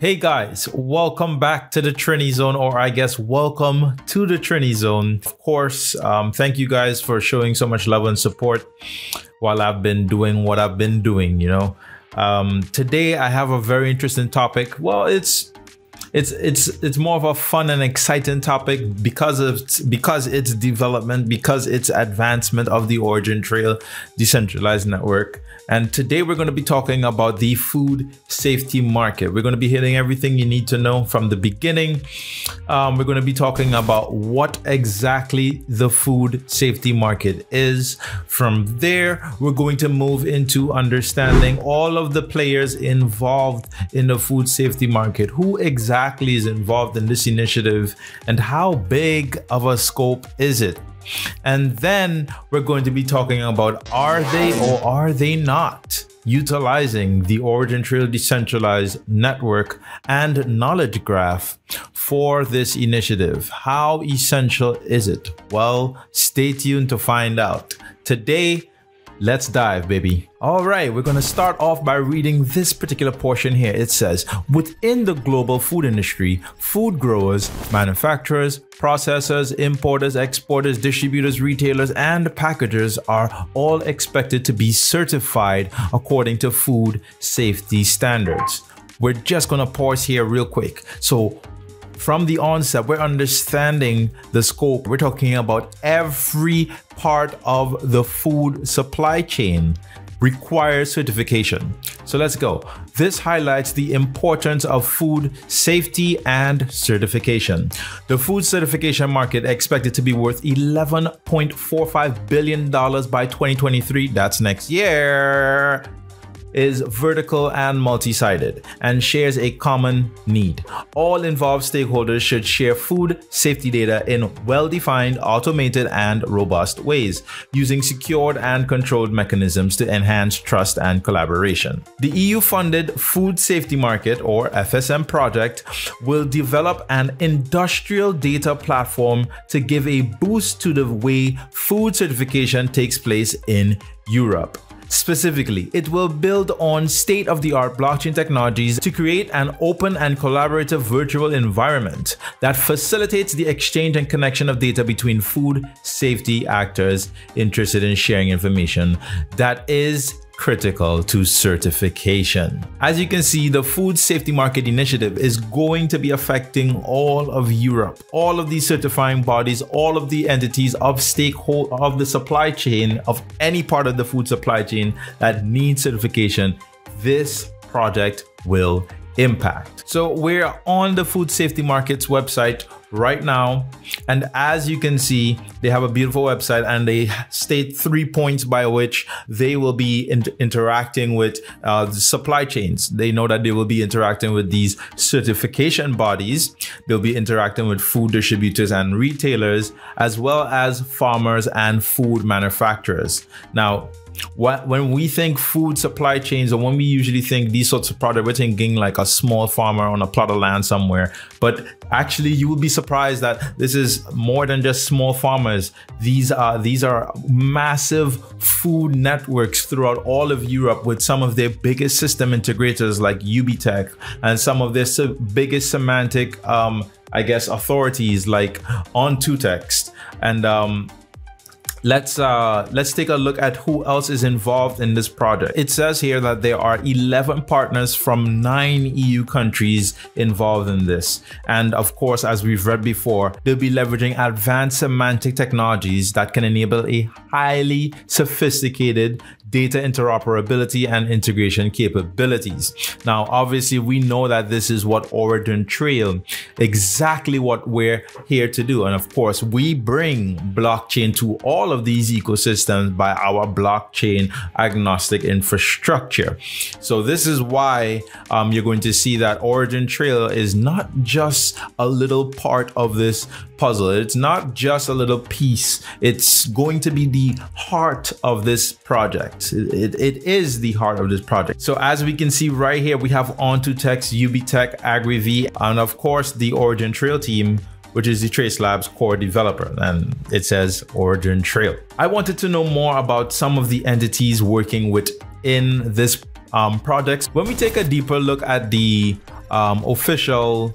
Hey guys, welcome back to the Trini Zone, or I guess welcome to the Trini Zone. Of course, um, thank you guys for showing so much love and support while I've been doing what I've been doing, you know. Um, today I have a very interesting topic. Well, it's it's it's it's more of a fun and exciting topic because of because its development, because its advancement of the Origin Trail decentralized network. And today we're going to be talking about the food safety market. We're going to be hitting everything you need to know from the beginning. Um, we're going to be talking about what exactly the food safety market is. From there, we're going to move into understanding all of the players involved in the food safety market. Who exactly is involved in this initiative and how big of a scope is it? And then we're going to be talking about are they or are they not utilizing the Origin Trail decentralized network and knowledge graph for this initiative. How essential is it? Well, stay tuned to find out. Today, Let's dive, baby. All right, we're going to start off by reading this particular portion here. It says, within the global food industry, food growers, manufacturers, processors, importers, exporters, distributors, retailers, and packagers are all expected to be certified according to food safety standards. We're just going to pause here real quick. So from the onset, we're understanding the scope. We're talking about every part of the food supply chain requires certification. So let's go. This highlights the importance of food safety and certification. The food certification market expected to be worth $11.45 billion by 2023. That's next year is vertical and multi-sided and shares a common need. All involved stakeholders should share food safety data in well-defined, automated, and robust ways, using secured and controlled mechanisms to enhance trust and collaboration. The EU-funded Food Safety Market, or FSM project, will develop an industrial data platform to give a boost to the way food certification takes place in Europe. Specifically, it will build on state-of-the-art blockchain technologies to create an open and collaborative virtual environment that facilitates the exchange and connection of data between food safety actors interested in sharing information. That is critical to certification. As you can see, the Food Safety Market Initiative is going to be affecting all of Europe, all of these certifying bodies, all of the entities of stakeholder of the supply chain of any part of the food supply chain that needs certification. This project will impact. So we're on the Food Safety Markets website right now. And as you can see, they have a beautiful website and they state three points by which they will be in interacting with uh, the supply chains. They know that they will be interacting with these certification bodies. They'll be interacting with food distributors and retailers, as well as farmers and food manufacturers. Now, when we think food supply chains or when we usually think these sorts of products, we're thinking like a small farmer on a plot of land somewhere. But actually, you will be surprised that this is more than just small farmers. These are these are massive food networks throughout all of Europe with some of their biggest system integrators like Ubitech and some of their biggest semantic, um, I guess, authorities like Ontotext and um, let's uh, let's take a look at who else is involved in this project. It says here that there are 11 partners from nine EU countries involved in this. And of course, as we've read before, they'll be leveraging advanced semantic technologies that can enable a highly sophisticated data interoperability and integration capabilities. Now, obviously, we know that this is what Origin Trail, exactly what we're here to do. And of course, we bring blockchain to all of these ecosystems by our blockchain agnostic infrastructure. So this is why um, you're going to see that Origin Trail is not just a little part of this puzzle. It's not just a little piece. It's going to be the heart of this project. It, it is the heart of this project. So as we can see right here, we have Ontotext, Ubitech, Agrivi, and of course the Origin Trail team which is the Trace Labs core developer, and it says Origin Trail. I wanted to know more about some of the entities working within this um, projects. When we take a deeper look at the um, official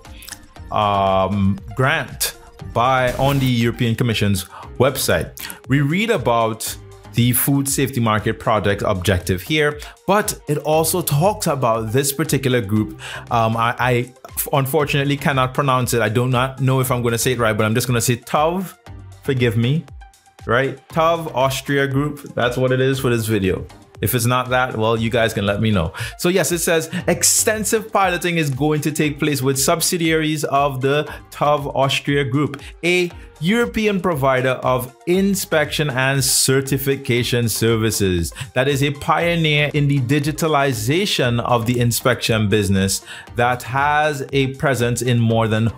um, grant by on the European Commission's website. We read about the food safety market project objective here, but it also talks about this particular group. Um, I, I, unfortunately cannot pronounce it. I do not know if I'm going to say it right, but I'm just going to say TOV. Forgive me, right? TOV Austria Group. That's what it is for this video. If it's not that, well, you guys can let me know. So yes, it says extensive piloting is going to take place with subsidiaries of the TOV Austria Group, a European provider of inspection and certification services that is a pioneer in the digitalization of the inspection business that has a presence in more than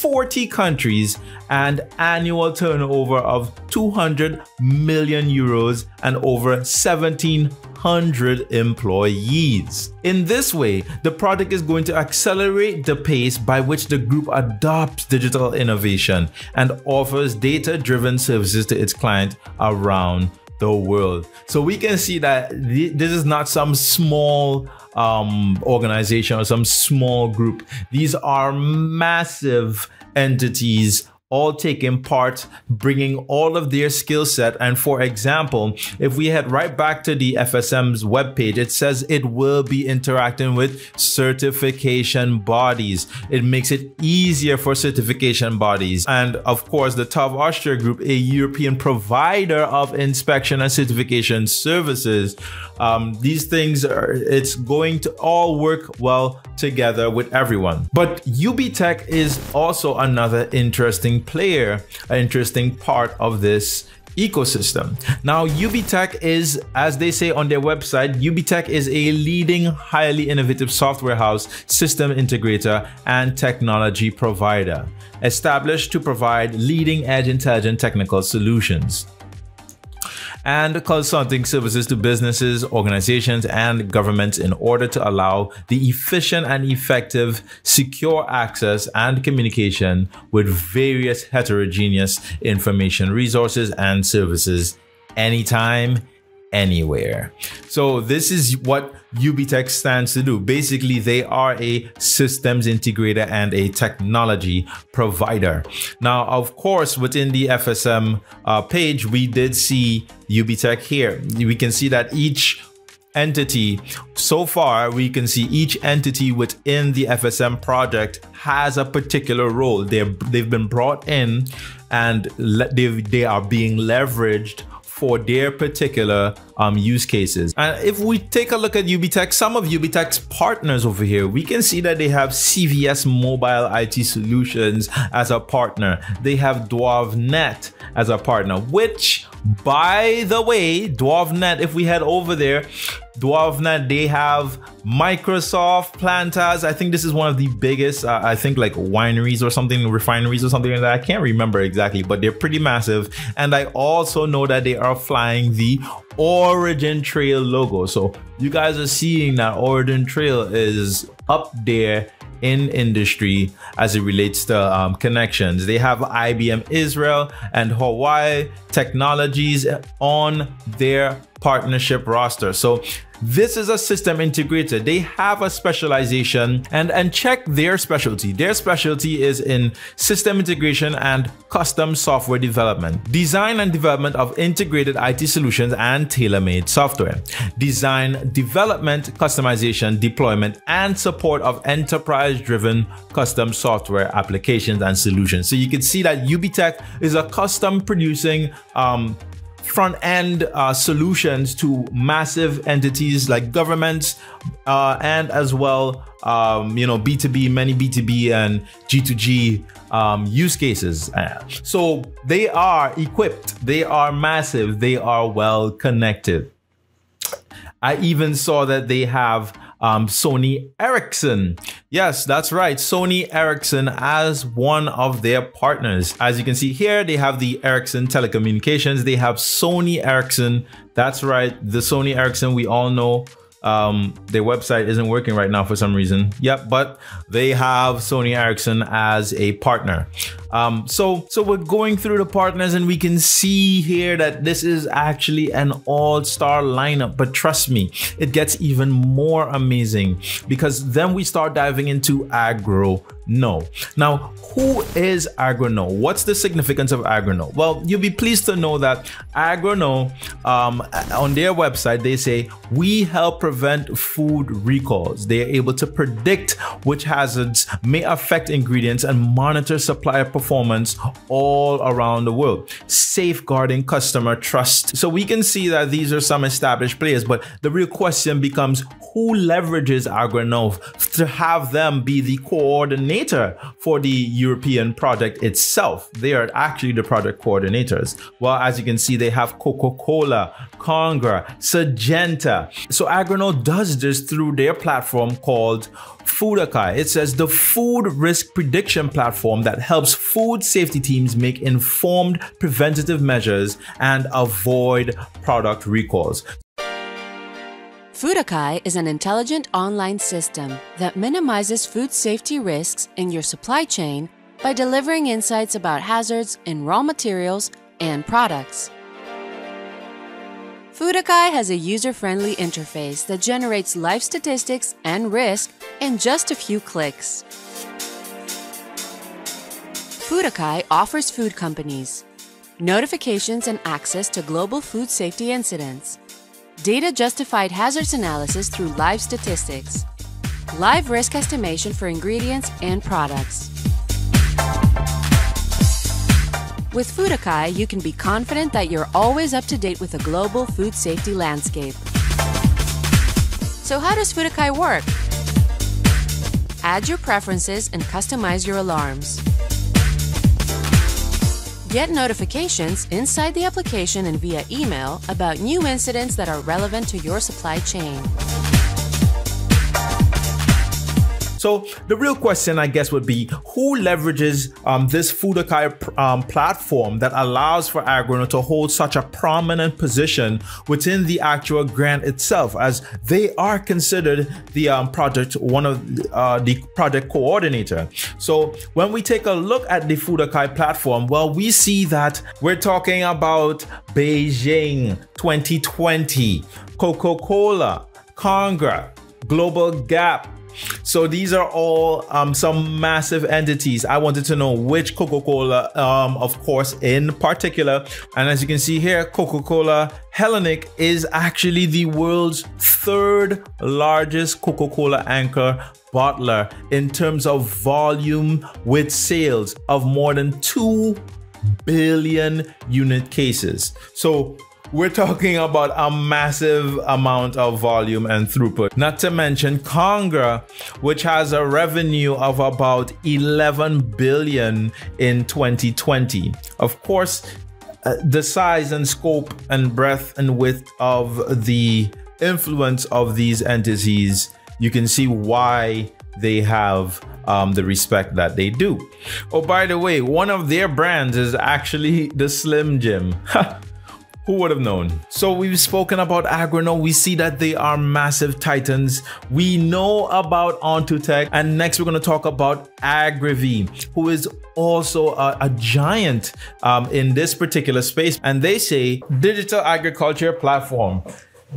40 countries and annual turnover of 200 million euros and over 1700 employees. In this way, the product is going to accelerate the pace by which the group adopts digital innovation and offers data-driven services to its client around the world. So we can see that this is not some small um, organization or some small group. These are massive entities all taking part, bringing all of their skill set. And for example, if we head right back to the FSM's webpage, it says it will be interacting with certification bodies. It makes it easier for certification bodies. And of course, the TOV Austria Group, a European provider of inspection and certification services. Um, these things are, it's going to all work well together with everyone. But Ubitech is also another interesting player, an interesting part of this ecosystem. Now, Ubitech is, as they say on their website, Ubitech is a leading, highly innovative software house, system integrator, and technology provider, established to provide leading edge intelligent technical solutions and consulting services to businesses, organizations, and governments in order to allow the efficient and effective secure access and communication with various heterogeneous information resources and services anytime, anywhere. So this is what Ubitech stands to do. Basically, they are a systems integrator and a technology provider. Now, of course, within the FSM uh, page, we did see Ubitech here. We can see that each entity so far we can see each entity within the FSM project has a particular role they they've been brought in and they they are being leveraged for their particular um, use cases. And if we take a look at Ubitech, some of Ubitech's partners over here, we can see that they have CVS Mobile IT Solutions as a partner. They have DwarvNet as a partner, which by the way, DwarvNet, if we head over there, DwarvNet, they have Microsoft, Plantas. I think this is one of the biggest, uh, I think like wineries or something, refineries or something like that. I can't remember exactly, but they're pretty massive. And I also know that they are flying the Origin Trail logo. So you guys are seeing that Origin Trail is up there in industry as it relates to um, connections. They have IBM Israel and Huawei technologies on their partnership roster. So this is a system integrator. They have a specialization and, and check their specialty. Their specialty is in system integration and custom software development. Design and development of integrated IT solutions and tailor-made software. Design, development, customization, deployment, and support of enterprise-driven custom software applications and solutions. So you can see that Ubitech is a custom producing um, front end uh, solutions to massive entities like governments uh, and as well um, you know b2b many b2b and g2g um, use cases. So they are equipped. They are massive. They are well connected. I even saw that they have um, Sony Ericsson. Yes, that's right. Sony Ericsson as one of their partners. As you can see here, they have the Ericsson Telecommunications. They have Sony Ericsson. That's right. The Sony Ericsson we all know Um, their website isn't working right now for some reason. Yep, but they have Sony Ericsson as a partner. Um, so, so we're going through the partners and we can see here that this is actually an all-star lineup. But trust me, it gets even more amazing because then we start diving into Agro no. Now, who is Agroknow? What's the significance of Agroknow? Well, you'll be pleased to know that Agroknow, um, on their website, they say, we help prevent food recalls. They are able to predict which hazards may affect ingredients and monitor supplier performance all around the world, safeguarding customer trust. So we can see that these are some established players, but the real question becomes who leverages Agroknow to have them be the coordinator for the European project itself. They are actually the project coordinators. Well, as you can see, they have Coca-Cola, Conagra, Syngenta. So Agroknow does this through their platform called Foodakai. It says the food risk prediction platform that helps food safety teams make informed preventative measures and avoid product recalls. Foodakai is an intelligent online system that minimizes food safety risks in your supply chain by delivering insights about hazards in raw materials and products. Foodakai has a user-friendly interface that generates life statistics and risk in just a few clicks. Foodakai offers food companies notifications and access to global food safety incidents, data justified hazards analysis through live statistics, live risk estimation for ingredients and products. With Foodakai, you can be confident that you're always up to date with the global food safety landscape. So how does Foodakai work? Add your preferences and customize your alarms. Get notifications inside the application and via email about new incidents that are relevant to your supply chain. So the real question, I guess, would be who leverages um, this Foodakai um, platform that allows for Agroknow to hold such a prominent position within the actual grant itself, as they are considered the um, project one of uh, the project coordinator. So when we take a look at the Foodakai platform, well, we see that we're talking about Beijing 2020, Coca-Cola, Conagra, Global Gap, so these are all um, some massive entities. I wanted to know which Coca-Cola, um, of course, in particular. And as you can see here, Coca-Cola Hellenic is actually the world's third largest Coca-Cola anchor bottler in terms of volume with sales of more than 2 billion unit cases. So we're talking about a massive amount of volume and throughput. Not to mention Conagra, which has a revenue of about 11 billion in 2020. Of course, uh, the size and scope and breadth and width of the influence of these entities, you can see why they have um, the respect that they do. Oh, by the way, one of their brands is actually the Slim Jim. Who would have known? So we've spoken about Agroknow. We see that they are massive titans. We know about OntoTech. And next we're going to talk about Agrivi, who is also a, a giant um, in this particular space. And they say digital agriculture platform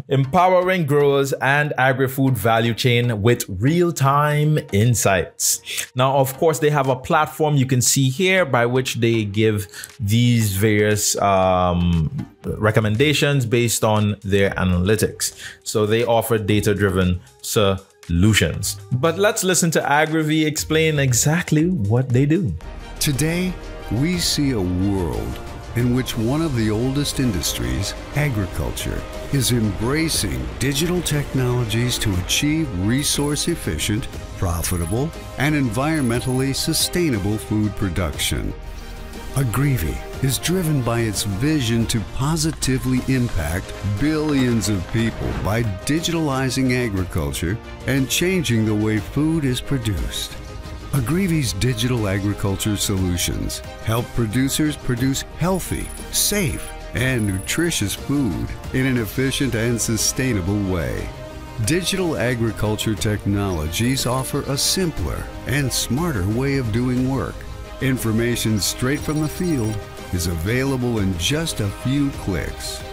empowering growers and agri-food value chain with real-time insights. Now, of course, they have a platform you can see here by which they give these various um, recommendations based on their analytics. So they offer data-driven solutions. But let's listen to Agrivi explain exactly what they do. Today, we see a world in which one of the oldest industries, agriculture, is embracing digital technologies to achieve resource efficient, profitable, and environmentally sustainable food production. Agrivi is driven by its vision to positively impact billions of people by digitalizing agriculture and changing the way food is produced. Agrivi's digital agriculture solutions help producers produce healthy, safe, and nutritious food in an efficient and sustainable way. digital agriculture technologies offer a simpler and smarter way of doing work. Information straight from the field is available in just a few clicks.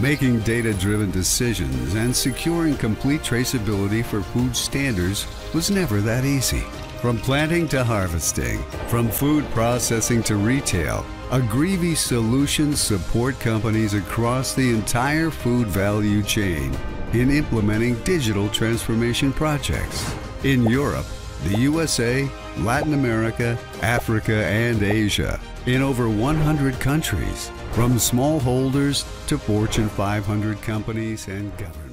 Making data driven decisions and securing complete traceability for food standards was never that easy. From planting to harvesting, from food processing to retail, Agrivi Solutions support companies across the entire food value chain in implementing digital transformation projects in Europe, the USA, Latin America, Africa, and Asia, in over 100 countries, from smallholders to Fortune 500 companies and governments.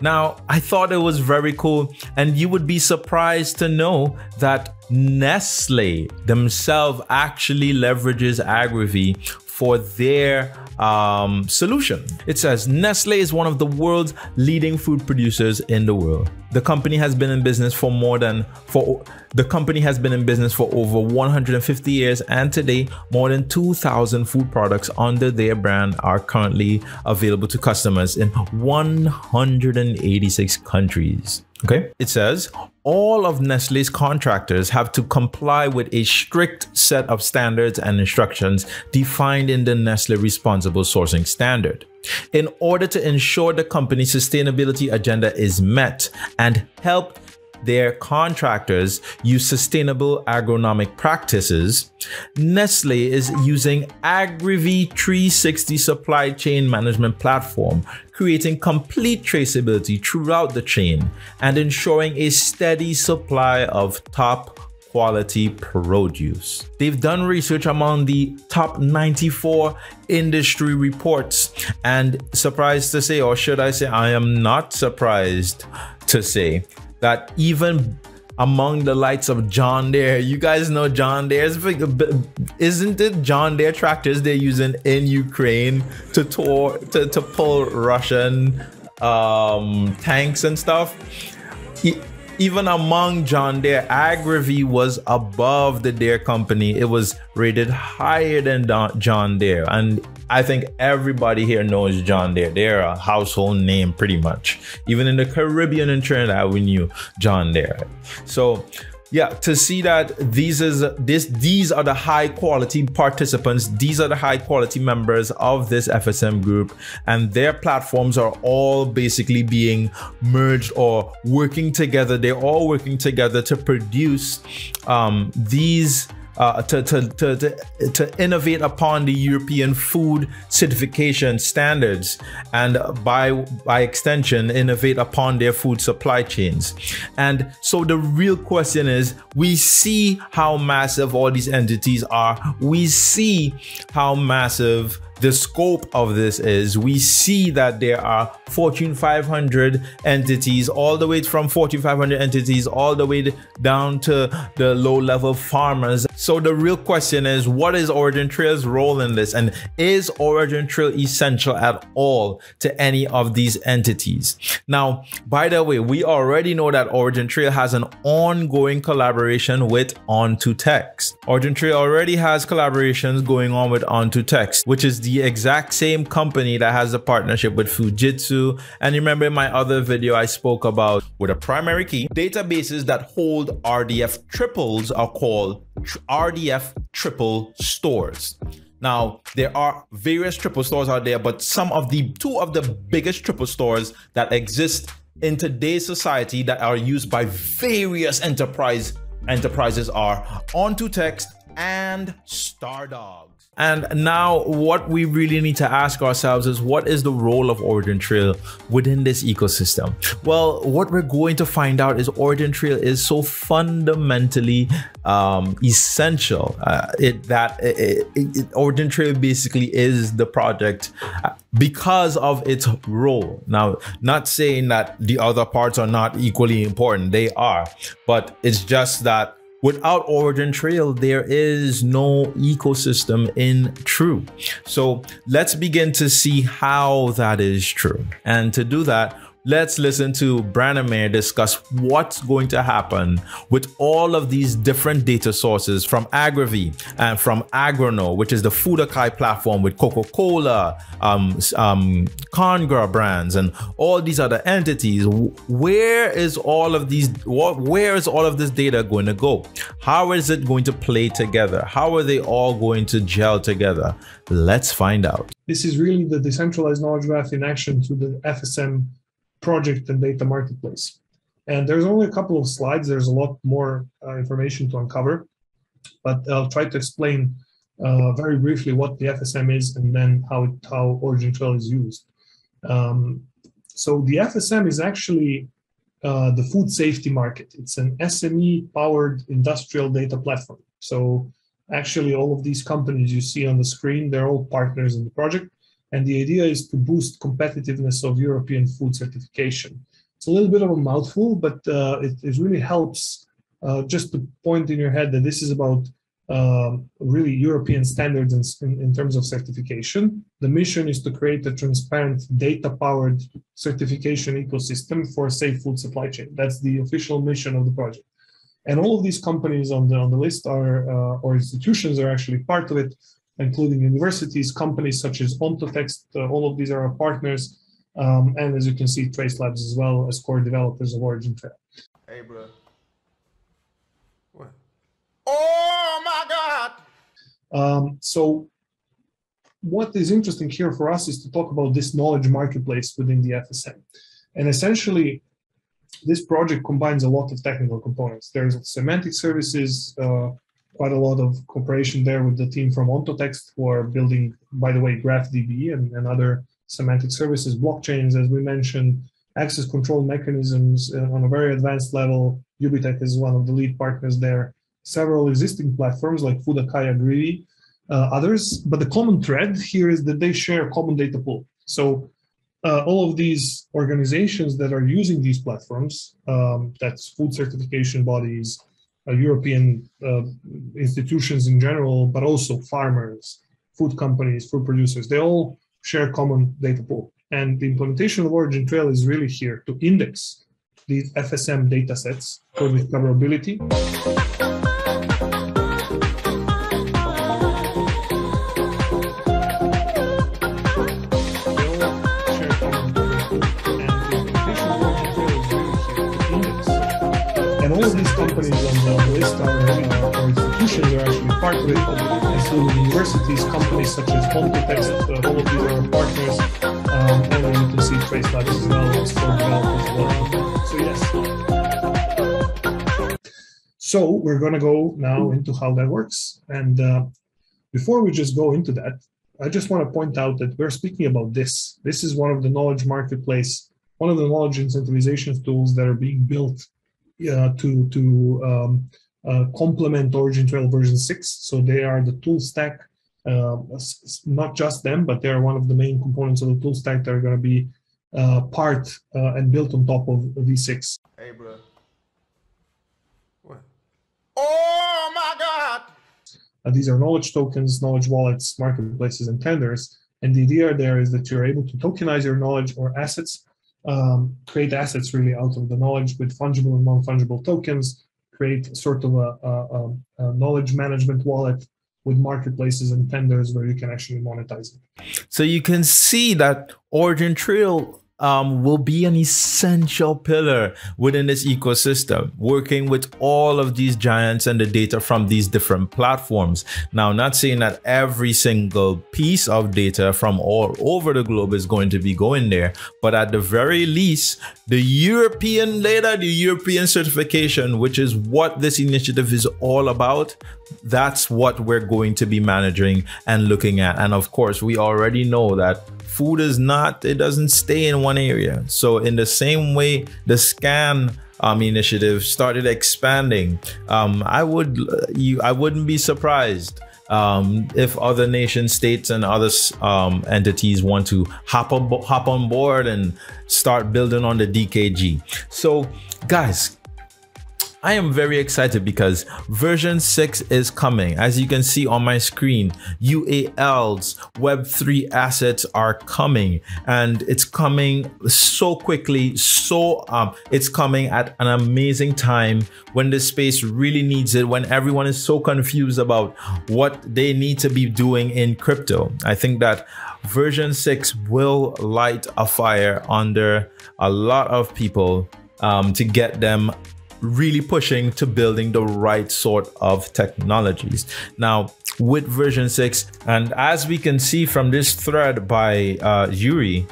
Now, I thought it was very cool, and you would be surprised to know that Nestle themselves actually leverages Agrivi for their um, solution. It says Nestle is one of the world's leading food producers in the world. The company has been in business for more than for the company has been in business for over 150 years and today more than 2000 food products under their brand are currently available to customers in 186 countries. Okay. It says all of Nestle's contractors have to comply with a strict set of standards and instructions defined in the Nestle Responsible Sourcing Standard. In order to ensure the company's sustainability agenda is met and help their contractors use sustainable agronomic practices, Nestle is using Agrivi 360 supply chain management platform, creating complete traceability throughout the chain and ensuring a steady supply of top quality produce. They've done research among the top 94 industry reports and surprised to say, or should I say, I am not surprised to say that even among the lights of John Deere. You guys know John Deere's isn't it John Deere tractors they're using in Ukraine to tour to, to pull Russian um, tanks and stuff. Even among John Deere, Agrivi was above the Deere company. It was rated higher than John Deere. And I think everybody here knows John Deere. They're a household name pretty much. Even in the Caribbean and Trinidad, we knew John Deere. So yeah to see that these is this these are the high quality participants these are the high quality members of this fsm group and their platforms are all basically being merged or working together. They're all working together to produce um, these uh, to, to, to, to, to innovate upon the European food certification standards and by, by extension, innovate upon their food supply chains. And so the real question is we see how massive all these entities are, we see how massive the scope of this is we see that there are Fortune 500 entities, all the way from Fortune 500 entities, all the way down to the low level farmers. So the real question is what is Origin Trail's role in this? And is Origin Trail essential at all to any of these entities? Now, by the way, we already know that Origin Trail has an ongoing collaboration with Ontotext. Origin Trail already has collaborations going on with Ontotext, which is the exact same company that has a partnership with Fujitsu. And remember in my other video, I spoke about with a primary key, databases that hold RDF triples are called RDF triple stores. Now, there are various triple stores out there, but some of the two of the biggest triple stores that exist in today's society that are used by various enterprise enterprises are Ontotext and Stardog. And now, what we really need to ask ourselves is what is the role of Origin Trail within this ecosystem? Well, what we're going to find out is Origin Trail is so fundamentally um, essential uh, it, that it, it, Origin Trail basically is the project uh, because of its role. Now, not saying that the other parts are not equally important, they are, but it's just that Without Origin Trail, there is no ecosystem in true. So let's begin to see how that is true. And to do that, let's listen to Brandon discuss what's going to happen with all of these different data sources from Agrivi and from Agroknow, which is the Foodakai platform with Coca-Cola, um, um, Conagra brands, and all these other entities. Where is all of these? Where is all of this data going to go? How is it going to play together? How are they all going to gel together? Let's find out. This is really the decentralized knowledge graph in action through the FSM project and data marketplace. And there's only a couple of slides. There's a lot more uh, information to uncover, but I'll try to explain uh, very briefly what the FSM is and then how it, how Origin Trail is used. Um, so the FSM is actually uh, the food safety market. It's an SME powered industrial data platform. So actually all of these companies you see on the screen, they're all partners in the project. And the idea is to boost competitiveness of European food certification. It's a little bit of a mouthful, but uh, it, it, really helps uh, just to point in your head that this is about uh, really European standards in, in, in, terms of certification. The mission is to create a transparent data-powered certification ecosystem for safe food supply chain. That's the official mission of the project. And all of these companies on the, on the list are, uh, or institutions are actually part of it including universities, companies such as Ontotext. Uh, all of these are our partners. Um, and as you can see, Trace Labs as well as core developers of Origin Trail. Hey, bro. What? Oh my God! Um, so, what is interesting here for us is to talk about this knowledge marketplace within the FSM. And essentially, this project combines a lot of technical components. There's semantic services, uh, quite a lot of cooperation there with the team from Ontotext who are building, by the way, GraphDB and, and other semantic services, blockchains, as we mentioned, access control mechanisms uh, on a very advanced level. Ubitech is one of the lead partners there. Several existing platforms like Foodakai, Agri, uh, others. But the common thread here is that they share common data pool. So uh, all of these organizations that are using these platforms, um, that's food certification bodies, European uh, institutions in general, but also farmers, food companies, food producers. They all share common data pool. And the implementation of Origin Trail is really here to index these FSM data sets for discoverability. All these companies on the list are, or institutions are actually part of it, including universities, companies such as Ontotext, uh, all of these are partners, um, and you can see Trace Labs as well as well. So yes. So we're going to go now into how that works. And uh, before we just go into that, I just want to point out that we're speaking about this. This is one of the knowledge marketplace, one of the knowledge incentivization tools that are being built to to um, uh, complement Origin Trail version six. So they are the tool stack. Uh, not just them, but they are one of the main components of the tool stack that are going to be uh, part uh, and built on top of V6. Hey, bro. What? Oh my God! Uh, these are knowledge tokens, knowledge wallets, marketplaces, and tenders. And the idea there is that you're able to tokenize your knowledge or assets um, create assets really out of the knowledge with fungible and non-fungible tokens, create sort of a, a, a, knowledge management wallet with marketplaces and tenders where you can actually monetize it. So you can see that Origin Trail um, will be an essential pillar within this ecosystem, working with all of these giants and the data from these different platforms. Now, not saying that every single piece of data from all over the globe is going to be going there, but at the very least, the European data, the European certification, which is what this initiative is all about, that's what we're going to be managing and looking at. And of course, we already know that food is not, it doesn't stay in one area. So, in the same way, the scan um, initiative started expanding, um, I would you I wouldn't be surprised um, if other nation states and other um, entities want to hop hop on board and start building on the DKG. So, guys, I am very excited because version 6 is coming. As you can see on my screen, UAL's Web3 assets are coming and it's coming so quickly. So um, it's coming at an amazing time when the space really needs it, when everyone is so confused about what they need to be doing in crypto. I think that version 6 will light a fire under a lot of people um, to get them really pushing to building the right sort of technologies. Now, with version 6, and as we can see from this thread by uh, Yuri,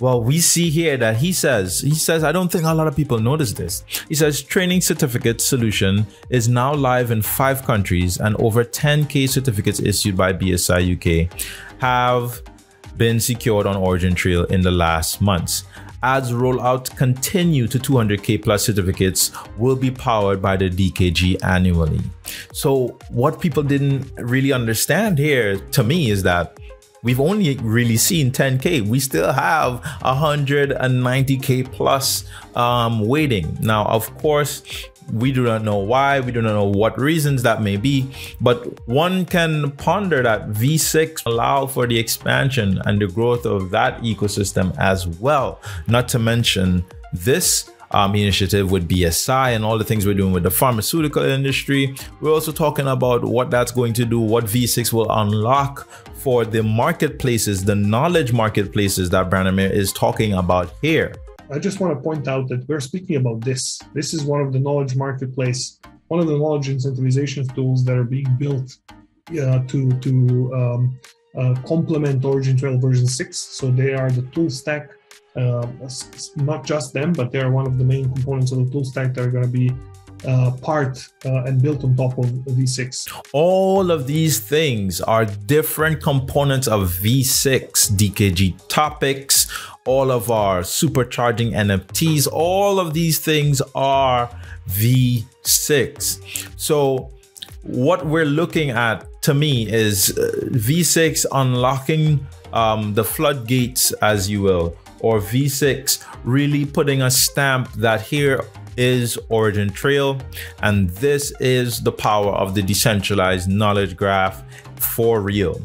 well, we see here that he says, he says, I don't think a lot of people notice this. He says training certificate solution is now live in five countries and over 10K certificates issued by BSI UK have been secured on Origin Trail in the last months as rollout continue to 200k plus certificates will be powered by the DKG annually. So what people didn't really understand here to me is that we've only really seen 10k we still have 190k plus um, waiting now of course we do not know why, we do not know what reasons that may be, but one can ponder that V6 allow for the expansion and the growth of that ecosystem as well. Not to mention this um, initiative with BSI and all the things we're doing with the pharmaceutical industry. We're also talking about what that's going to do, what V6 will unlock for the marketplaces, the knowledge marketplaces that Branimir is talking about here. I just want to point out that we're speaking about this. This is one of the knowledge marketplace, one of the knowledge incentivization tools that are being built uh, to to um, uh, complement Origin Trail version six. So they are the tool stack. Uh, not just them, but they are one of the main components of the tool stack that are going to be uh, part uh, and built on top of V6. All of these things are different components of V6 DKG topics, all of our supercharging NFTs, all of these things are V6. So what we're looking at to me is uh, V6 unlocking um, the floodgates, as you will, or V6 really putting a stamp that here is Origin Trail, and this is the power of the decentralized knowledge graph for real.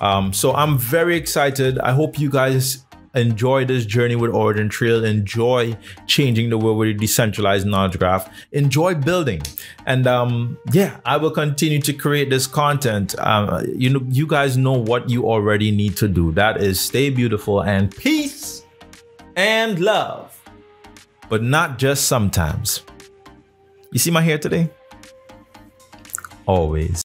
Um, so I'm very excited. I hope you guys enjoy this journey with Origin Trail, enjoy changing the world with a decentralized knowledge graph, enjoy building. And um, yeah, I will continue to create this content. Um, you know, you guys know what you already need to do. That is stay beautiful and peace and love but not just sometimes. You see my hair today? Always.